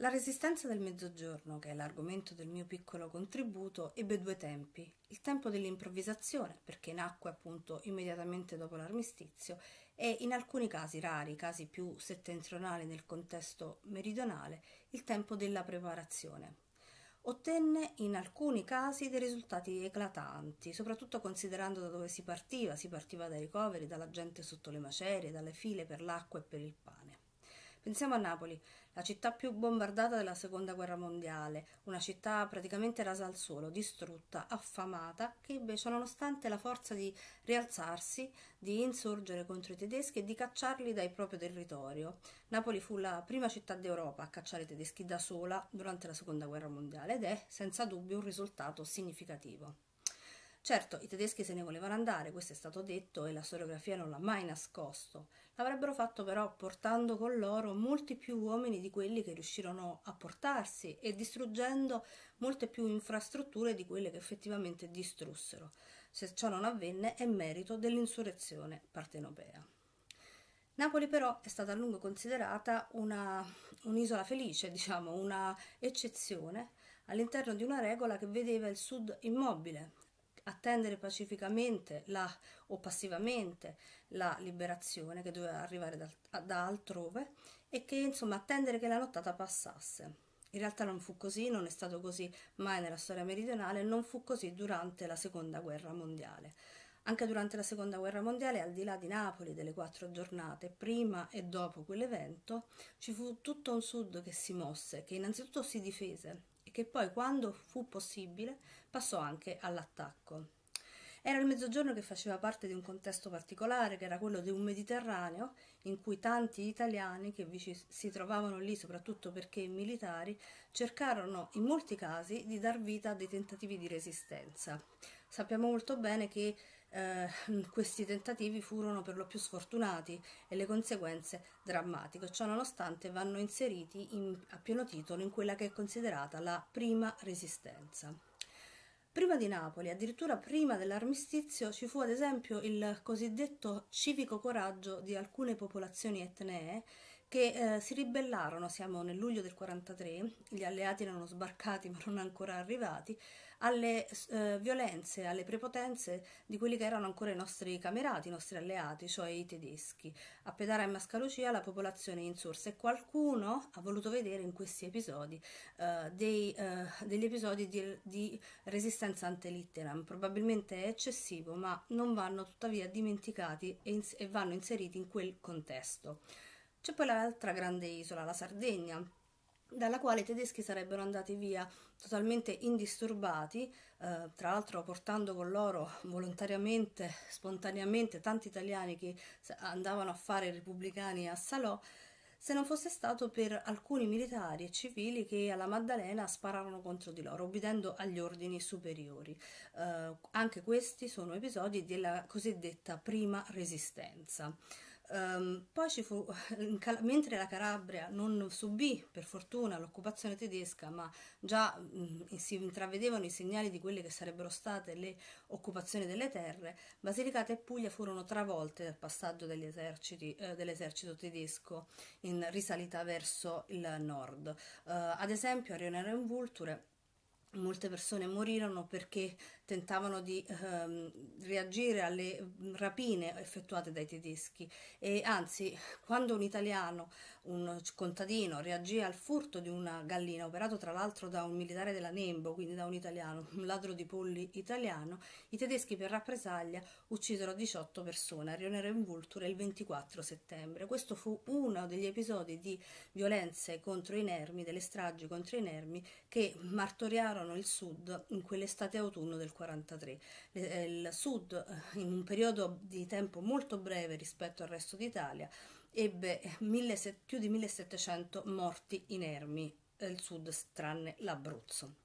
La resistenza del mezzogiorno, che è l'argomento del mio piccolo contributo, ebbe due tempi. Il tempo dell'improvvisazione, perché nacque appunto immediatamente dopo l'armistizio, e in alcuni casi rari, casi più settentrionali nel contesto meridionale, il tempo della preparazione. Ottenne in alcuni casi dei risultati eclatanti, soprattutto considerando da dove si partiva. Si partiva dai ricoveri, dalla gente sotto le macerie, dalle file per l'acqua e per il pane. Pensiamo a Napoli, la città più bombardata della seconda guerra mondiale, una città praticamente rasa al suolo, distrutta, affamata, che invece nonostante la forza di rialzarsi, di insorgere contro i tedeschi e di cacciarli dal proprio territorio. Napoli fu la prima città d'Europa a cacciare i tedeschi da sola durante la seconda guerra mondiale ed è senza dubbio un risultato significativo. Certo, i tedeschi se ne volevano andare, questo è stato detto e la storiografia non l'ha mai nascosto. L'avrebbero fatto però portando con loro molti più uomini di quelli che riuscirono a portarsi e distruggendo molte più infrastrutture di quelle che effettivamente distrussero. Se ciò non avvenne è merito dell'insurrezione partenopea. Napoli però è stata a lungo considerata una, un'isola felice, diciamo, una eccezione all'interno di una regola che vedeva il sud immobile, attendere pacificamente la, o passivamente la liberazione che doveva arrivare da, da altrove e che insomma attendere che la nottata passasse. In realtà non fu così, non è stato così mai nella storia meridionale, non fu così durante la seconda guerra mondiale. Anche durante la seconda guerra mondiale, al di là di Napoli, delle quattro giornate, prima e dopo quell'evento, ci fu tutto un sud che si mosse, che innanzitutto si difese che poi, quando fu possibile, passò anche all'attacco. Era il mezzogiorno che faceva parte di un contesto particolare, che era quello di un Mediterraneo in cui tanti italiani che si trovavano lì, soprattutto perché militari, cercarono in molti casi di dar vita a dei tentativi di resistenza. Sappiamo molto bene che eh, questi tentativi furono per lo più sfortunati e le conseguenze drammatiche. Ciò nonostante vanno inseriti in, a pieno titolo in quella che è considerata la prima resistenza. Prima di Napoli, addirittura prima dell'armistizio, ci fu ad esempio il cosiddetto civico coraggio di alcune popolazioni etnee che eh, si ribellarono, siamo nel luglio del 43, gli alleati erano sbarcati ma non ancora arrivati, alle eh, violenze, alle prepotenze di quelli che erano ancora i nostri camerati, i nostri alleati, cioè i tedeschi. A Pedara e Mascalucia la popolazione insorse e qualcuno ha voluto vedere in questi episodi eh, dei, eh, degli episodi di, di resistenza ante litteram. Probabilmente è eccessivo, ma non vanno tuttavia dimenticati e, e vanno inseriti in quel contesto. C'è poi l'altra grande isola, la Sardegna, dalla quale i tedeschi sarebbero andati via totalmente indisturbati, eh, tra l'altro portando con loro volontariamente, spontaneamente, tanti italiani che andavano a fare repubblicani a Salò, se non fosse stato per alcuni militari e civili che alla Maddalena spararono contro di loro, obbedendo agli ordini superiori. Eh, anche questi sono episodi della cosiddetta prima resistenza. Um, poi ci fu, mentre la Calabria non subì per fortuna l'occupazione tedesca, ma già mh, si intravedevano i segnali di quelle che sarebbero state le occupazioni delle terre, Basilicata e Puglia furono travolte dal passaggio eh, dell'esercito tedesco in risalita verso il nord. Uh, ad esempio a Rionero in Vulture molte persone morirono perché tentavano di ehm, reagire alle rapine effettuate dai tedeschi e anzi quando un italiano, un contadino reagì al furto di una gallina operato tra l'altro da un militare della Nembo, quindi da un italiano, un ladro di polli italiano, i tedeschi per rappresaglia uccisero 18 persone a Rionero in Vulture il 24 settembre. Questo fu uno degli episodi di violenze contro i Nermi, delle stragi contro i Nermi che martoriarono il sud in quell'estate autunno del 43. Eh, il sud, eh, in un periodo di tempo molto breve rispetto al resto d'Italia, ebbe più di 1700 morti inermi, il sud tranne l'Abruzzo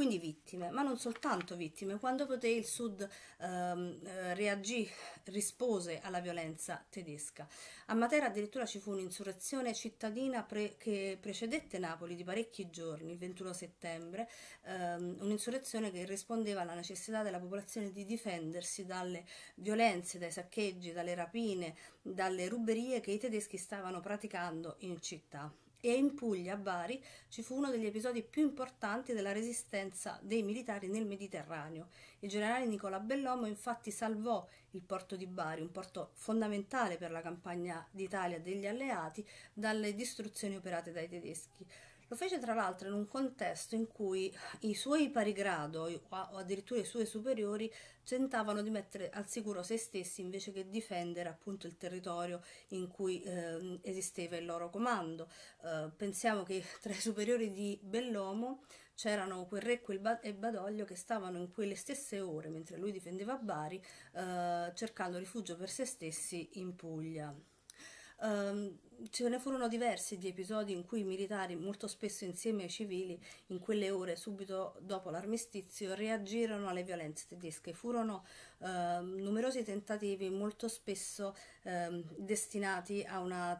quindi vittime, ma non soltanto vittime. Quando poté il Sud ehm, eh, reagì, rispose alla violenza tedesca. A Matera addirittura ci fu un'insurrezione cittadina pre che precedette Napoli di parecchi giorni, il 21 settembre, ehm, un'insurrezione che rispondeva alla necessità della popolazione di difendersi dalle violenze, dai saccheggi, dalle rapine, dalle ruberie che i tedeschi stavano praticando in città e in Puglia, a Bari, ci fu uno degli episodi più importanti della resistenza dei militari nel Mediterraneo. Il generale Nicola Bellomo infatti salvò il porto di Bari, un porto fondamentale per la campagna d'Italia degli alleati, dalle distruzioni operate dai tedeschi. Lo fece tra l'altro in un contesto in cui i suoi pari grado o addirittura i suoi superiori tentavano di mettere al sicuro se stessi invece che difendere appunto il territorio in cui eh, esisteva il loro comando. Eh, pensiamo che tra i superiori di Bellomo c'erano quel re e Badoglio che stavano in quelle stesse ore mentre lui difendeva Bari eh, cercando rifugio per se stessi in Puglia. Um, ce ne furono diversi di episodi in cui i militari, molto spesso insieme ai civili, in quelle ore subito dopo l'armistizio, reagirono alle violenze tedesche. Furono uh, numerosi tentativi, molto spesso uh, destinati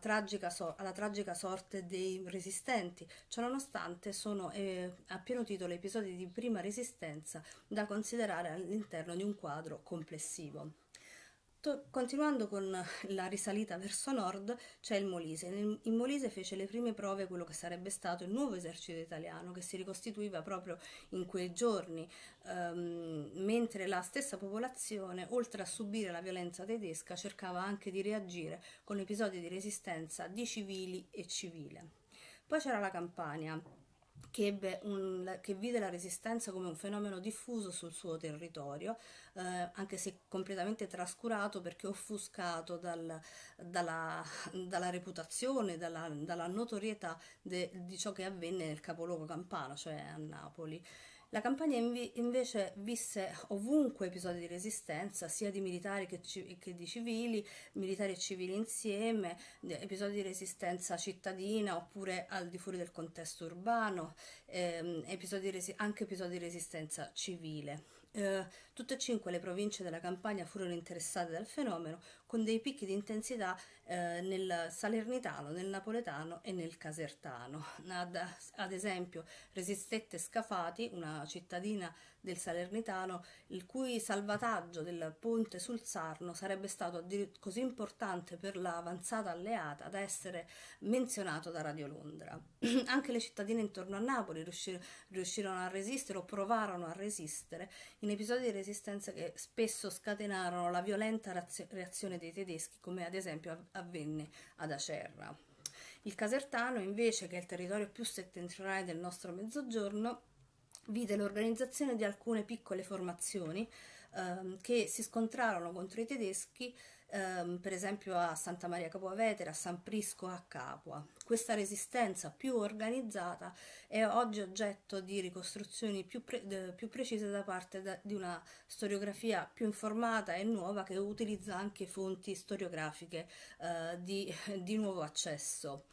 tragica so- alla tragica sorte dei resistenti. Ciononostante, sono eh, a pieno titolo episodi di prima resistenza da considerare all'interno di un quadro complessivo. Continuando con la risalita verso nord c'è il Molise. In Molise fece le prime prove quello che sarebbe stato il nuovo esercito italiano che si ricostituiva proprio in quei giorni, ehm, mentre la stessa popolazione, oltre a subire la violenza tedesca, cercava anche di reagire con episodi di resistenza di civili e civile. Poi c'era la Campania, che, un, che, vide la resistenza come un fenomeno diffuso sul suo territorio, eh, anche se completamente trascurato perché offuscato dal, dalla, dalla, reputazione, dalla, dalla notorietà de, di ciò che avvenne nel capoluogo campano, cioè a Napoli. La campagna inv- invece visse ovunque episodi di resistenza, sia di militari che, che, di civili, militari e civili insieme, episodi di resistenza cittadina oppure al di fuori del contesto urbano, ehm, episodi anche episodi di resistenza civile. Eh, tutte e cinque le province della Campania furono interessate dal fenomeno con dei picchi di intensità eh, nel salernitano, nel napoletano e nel casertano. Ad, ad esempio resistette Scafati, una cittadina del Salernitano, il cui salvataggio del ponte sul Sarno sarebbe stato così importante per l'avanzata alleata da essere menzionato da Radio Londra. Anche le cittadine intorno a Napoli riuscir- riuscirono a resistere o provarono a resistere in episodi di resistenza che spesso scatenarono la violenta reazione dei tedeschi, come ad esempio avvenne ad Acerra. Il Casertano, invece, che è il territorio più settentrionale del nostro mezzogiorno, vide l'organizzazione di alcune piccole formazioni ehm, che si scontrarono contro i tedeschi, ehm, per esempio a Santa Maria Capovetere, a San Prisco, a Capua. Questa resistenza più organizzata è oggi oggetto di ricostruzioni più, pre- de- più precise da parte da- di una storiografia più informata e nuova che utilizza anche fonti storiografiche eh, di, di nuovo accesso.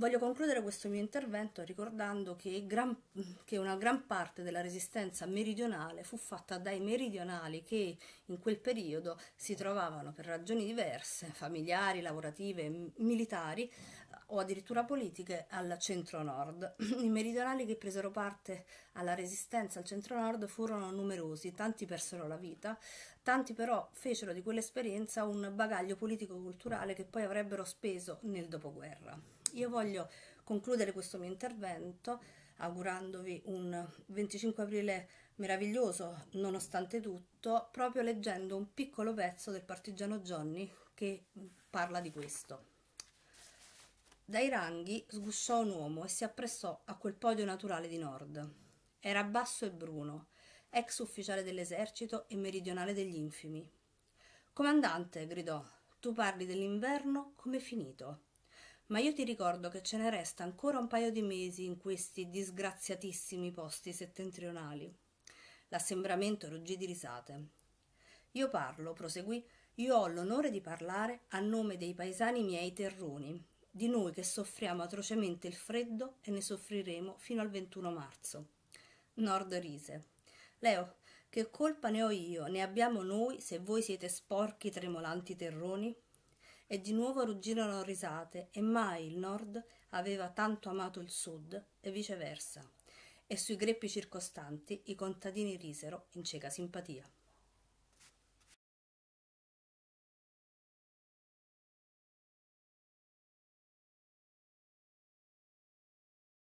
Voglio concludere questo mio intervento ricordando che, gran, che, una gran parte della resistenza meridionale fu fatta dai meridionali che in quel periodo si trovavano per ragioni diverse, familiari, lavorative, militari o addirittura politiche al centro-nord. I meridionali che presero parte alla resistenza al centro-nord furono numerosi, tanti persero la vita, tanti però fecero di quell'esperienza un bagaglio politico-culturale che poi avrebbero speso nel dopoguerra. Io voglio concludere questo mio intervento augurandovi un 25 aprile meraviglioso nonostante tutto, proprio leggendo un piccolo pezzo del partigiano Johnny che parla di questo. Dai ranghi sgusciò un uomo e si appressò a quel podio naturale di nord. Era basso e bruno, ex ufficiale dell'esercito e meridionale degli infimi. Comandante, gridò, tu parli dell'inverno come finito ma io ti ricordo che ce ne resta ancora un paio di mesi in questi disgraziatissimi posti settentrionali. L'assembramento ruggì di risate. Io parlo, proseguì, io ho l'onore di parlare a nome dei paesani miei terroni, di noi che soffriamo atrocemente il freddo e ne soffriremo fino al 21 marzo. Nord rise. Leo, che colpa ne ho io, ne abbiamo noi se voi siete sporchi tremolanti terroni? E di nuovo ruggirono risate e mai il nord aveva tanto amato il sud e viceversa. E sui greppi circostanti i contadini risero in cieca simpatia.